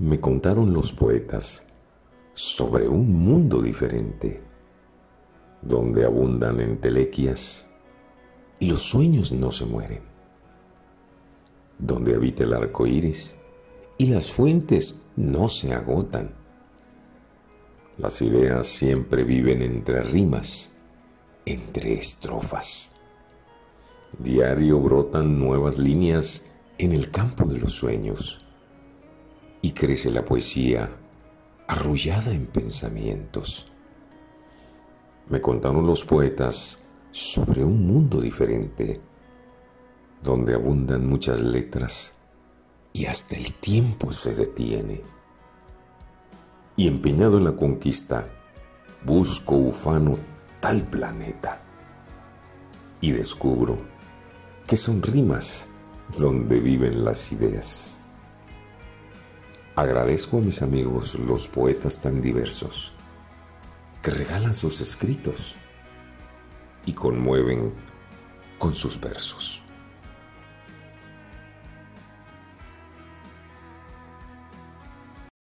Me contaron los poetas sobre un mundo diferente, donde abundan entelequias y los sueños no se mueren, donde habita el arco iris y las fuentes no se agotan. Las ideas siempre viven entre rimas, entre estrofas. Diario brotan nuevas líneas en el campo de los sueños crece la poesía arrullada en pensamientos. Me contaron los poetas sobre un mundo diferente, donde abundan muchas letras y hasta el tiempo se detiene. Y empeñado en la conquista, busco ufano tal planeta y descubro que son rimas donde viven las ideas. Agradezco a mis amigos los poetas tan diversos que regalan sus escritos y conmueven con sus versos.